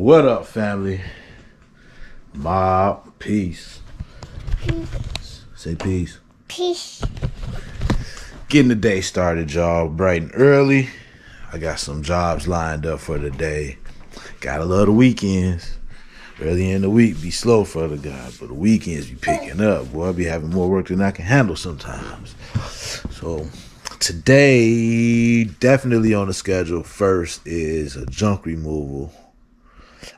What up, family? Mob, peace. peace. Say peace. Peace. Getting the day started, y'all. Bright and early. I got some jobs lined up for the day. Gotta love the weekends. Early in the week be slow for the guys, but the weekends be picking up. Boy, I be having more work than I can handle sometimes. So today, definitely on the schedule. First is a junk removal.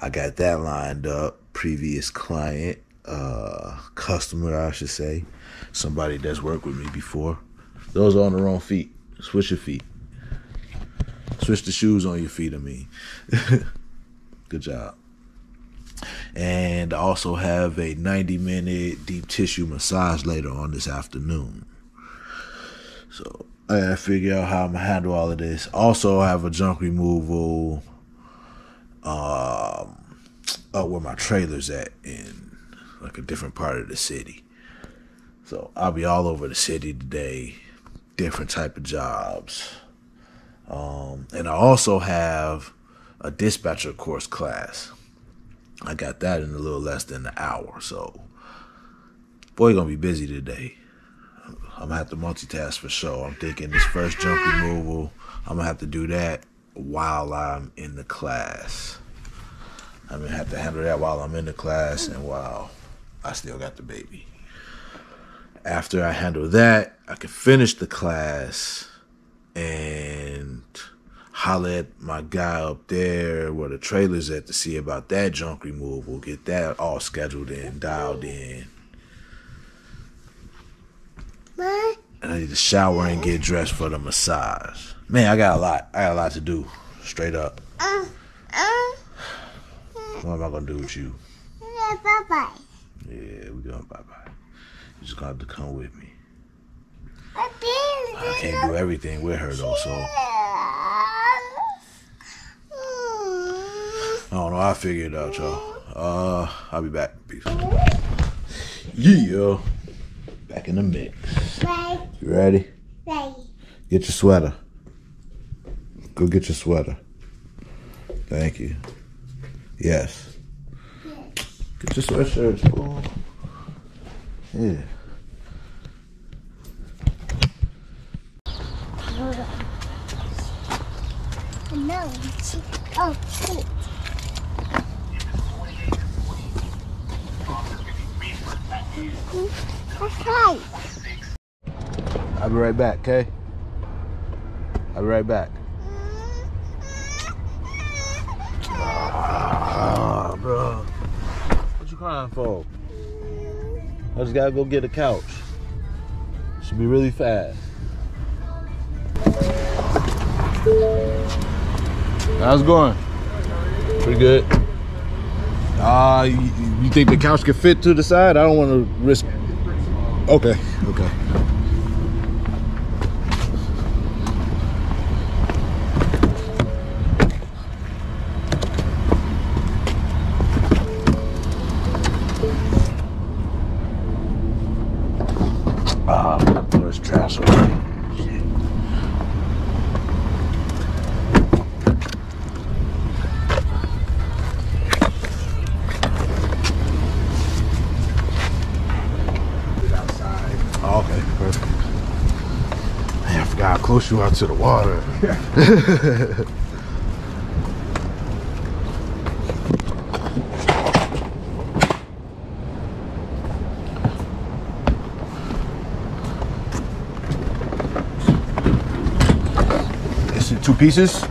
I got that lined up. Previous client, uh, customer, I should say, somebody that's worked with me before. Those are on the wrong feet. Switch your feet. Switch the shoes on your feet. I mean, good job. And I also have a 90 minute deep tissue massage later on this afternoon. So I gotta figure out how I'm gonna handle all of this. Also, I have a junk removal um up where my trailer's at in like a different part of the city. So I'll be all over the city today, different type of jobs. Um, and I also have a dispatcher course class. I got that in a little less than an hour. So, boy, gonna be busy today. I'm gonna have to multitask for sure. I'm thinking this first junk removal, I'm gonna have to do that while I'm in the class. I'm gonna have to handle that while I'm in the class and while I still got the baby. After I handle that, I can finish the class and holler at my guy up there where the trailer's at to see about that junk removal, get that all scheduled in, dialed in. And I need to shower and get dressed for the massage. Man, I got a lot. I got a lot to do. Straight up. uh, uh, What am I gonna do with you? yeah, bye bye. Yeah, we going bye bye. You just gonna have to come with me. I I can't do everything with her though, so I don't know. I'll figure it out, y'all. Uh, I'll be back. Peace. Yeah. Back in the mix. You ready? bye. Get your sweater. Go get your sweater. Thank you. Yes. Get your sweatshirts. Oh. Yeah. No, oh, shit. That's right. I'll be right back, okay? I'll be right back. Bro. What you crying for? I just gotta go get a couch. Should be really fast. How's it going? Pretty good. Uh, you, you think the couch can fit to the side? I don't want to risk. Okay, okay. Ah, there's trash over there. Shit. Oh, okay, perfect. Man, I forgot how close you are to the water. Is it two pieces?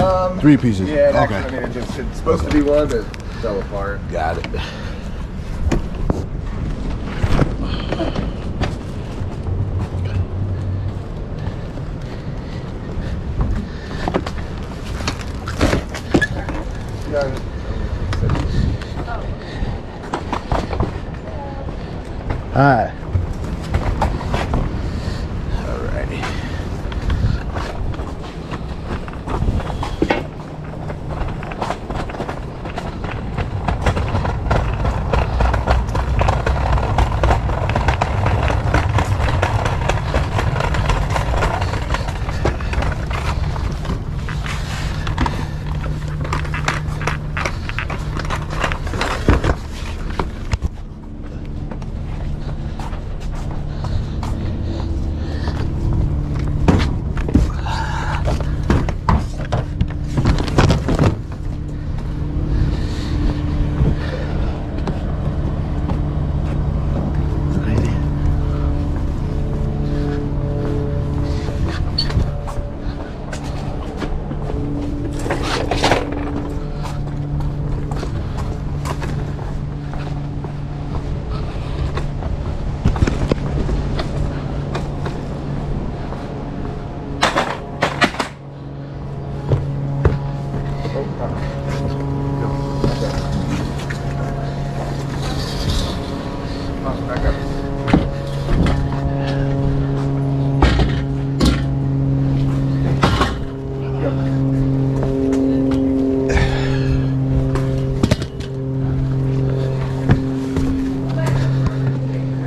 Um, Three pieces. yeah, okay. actually, I mean, it just, it's supposed to be one, but it fell apart. Got it.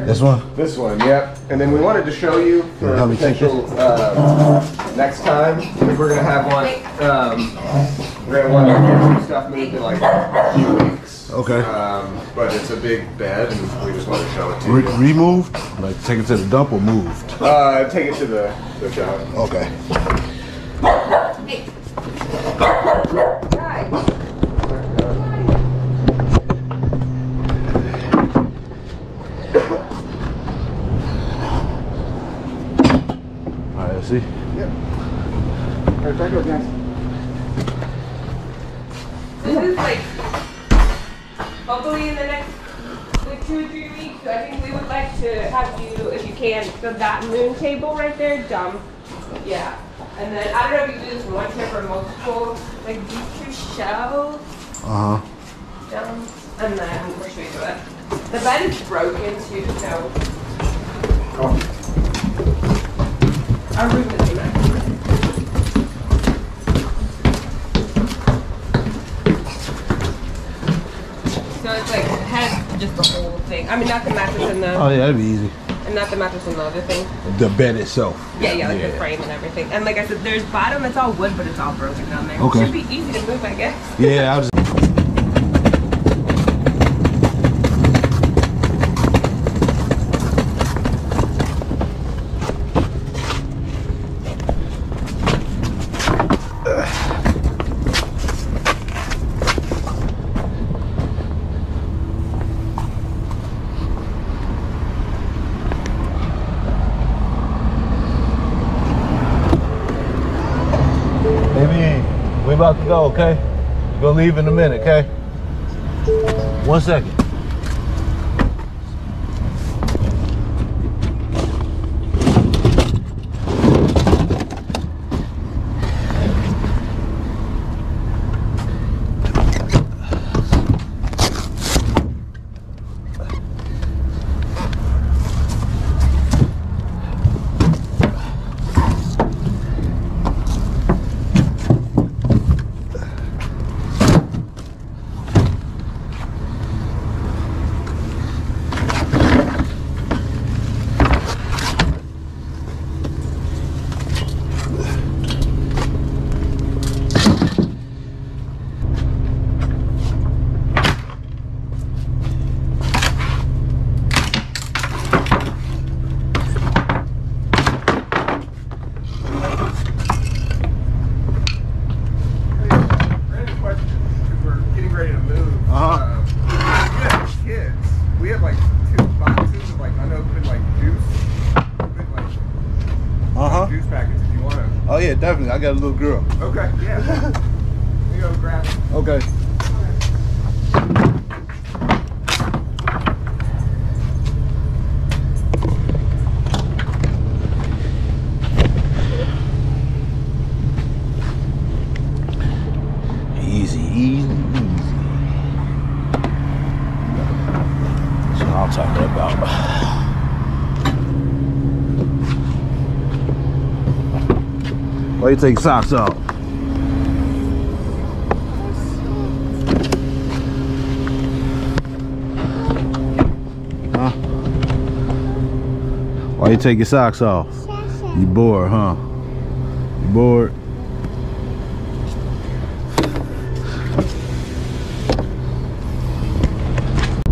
This one? This one, yep. And then we wanted to show you for take potential uh, next time. We're gonna have one. Um, we're gonna want to get some stuff moved in like a few weeks. Okay. Um, but it's a big bed, and we just want to show it to Re- you. removed? Like take it to the dump or moved? Uh, take it to the the dump. Okay. See. Yep. All right, back up, guys. This is like, hopefully in the next like two or three weeks, I think we would like to have you, if you can, so that moon table right there, dump. Yeah. And then, I don't know if you do this one trip or multiple, like these two shelves, Uh huh. dump, and then we'll show you the, the bed is broken too, so. Our room is immaculate. So it's like, it has just the whole thing. I mean, not the mattress and the, Oh yeah, that'd be easy. and not the mattress and the other thing. The bed itself. Yeah, yeah, like the frame and everything. And like I said, there's bottom, it's all wood, but it's all broken down there. Okay. Should be easy to move, I guess. Yeah, I was. Baby, we about to go, okay? We're gonna leave in a minute, okay? One second. Random question, because we're getting ready to move. Uh-huh. Um, you have kids. We have like two boxes of like unopened like juice, open, like Uh huh. juice packets if you want them. Oh yeah, definitely. I got a little girl. Okay, yeah. you go grab them. Okay. Easy, easy, easy. That's what I'm talking about. Why you take socks off? Huh? Why you take your socks off? You bored, huh? You bored?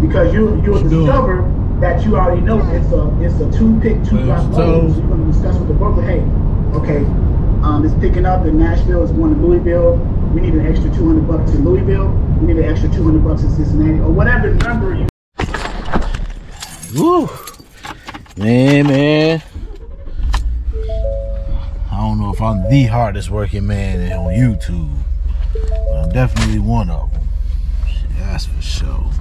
because you you'll doing? discover that you already know it's a it's a two pick two Where's block the load. toes? So you're gonna discuss with the broker, hey, okay, um, it's picking up in Nashville, it's going to Louisville. We need an extra two hundred bucks in Louisville. We need an extra two hundred bucks in Cincinnati, or whatever number you Woo! Man, man. I don't know if I'm the hardest working man on YouTube, but I'm definitely one of them. That's for sure.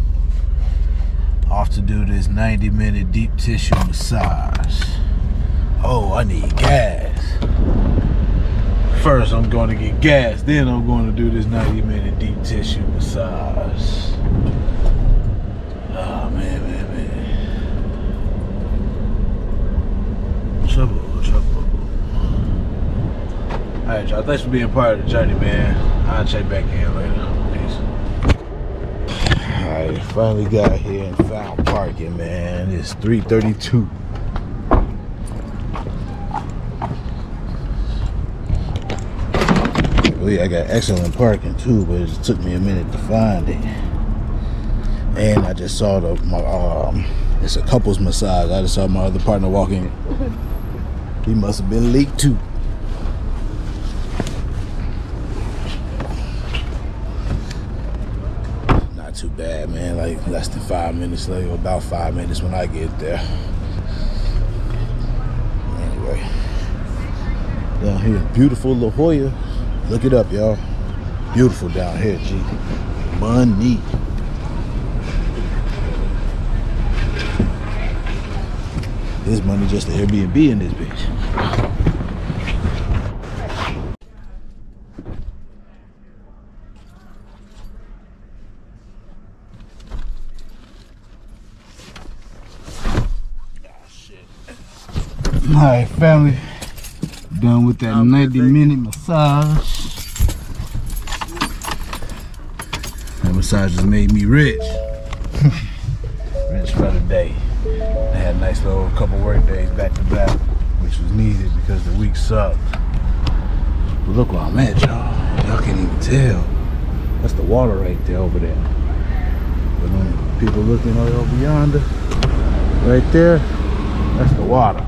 Off to do this 90 minute deep tissue massage. Oh, I need gas. First, I'm going to get gas, then I'm going to do this 90 minute deep tissue massage. Oh, man, man, man. Trouble, trouble. Alright, y'all. Thanks for being part of the journey, man. I'll check back in later. Peace. Alright, Alright, finally got here and found parking, man. It's 332. Yeah, I got excellent parking too, but it just took me a minute to find it. And I just saw the my um it's a couples massage. I just saw my other partner walking. He must have been leaked too. Not too bad, man. Like less than five minutes late, or about five minutes when I get there. Anyway, down here, beautiful La Jolla. Look it up, y'all. Beautiful down here, G. Money. This money just the Airbnb in this bitch. All right, family. Done with that 90 minute massage. That massage has made me rich. rich for the day. I had a nice little couple work days back to back, which was needed because the week sucked. But look where I'm at, y'all. Y'all can't even tell. That's the water right there over there. But when people looking over yonder, right there, that's the water.